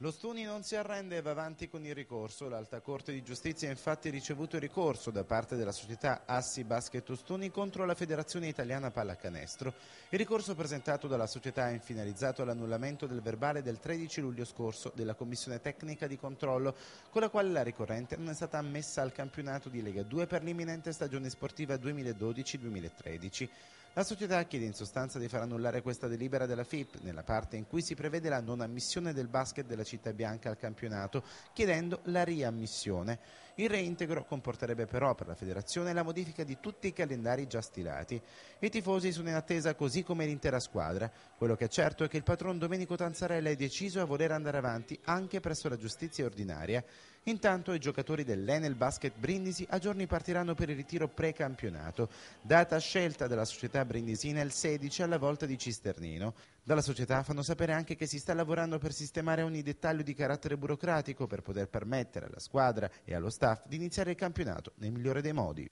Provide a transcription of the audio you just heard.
Lo Stuni non si arrende e va avanti con il ricorso. L'Alta Corte di Giustizia ha infatti ricevuto il ricorso da parte della società Assi Basket Ostuni contro la Federazione Italiana Pallacanestro. Il ricorso presentato dalla società è finalizzato all'annullamento del verbale del 13 luglio scorso della Commissione Tecnica di Controllo, con la quale la ricorrente non è stata ammessa al campionato di Lega 2 per l'imminente stagione sportiva 2012-2013. La società chiede in sostanza di far annullare questa delibera della FIP nella parte in cui si prevede la non ammissione del basket della città bianca al campionato, chiedendo la riammissione. Il reintegro comporterebbe però per la federazione la modifica di tutti i calendari già stilati. I tifosi sono in attesa così come l'intera squadra. Quello che è certo è che il patron Domenico Tanzarella è deciso a voler andare avanti anche presso la giustizia ordinaria. Intanto i giocatori dell'Enel Basket Brindisi a giorni partiranno per il ritiro pre-campionato, data scelta della società brindisina il 16 alla volta di Cisternino. Dalla società fanno sapere anche che si sta lavorando per sistemare ogni dettaglio di carattere burocratico per poter permettere alla squadra e allo staff di iniziare il campionato nel migliore dei modi.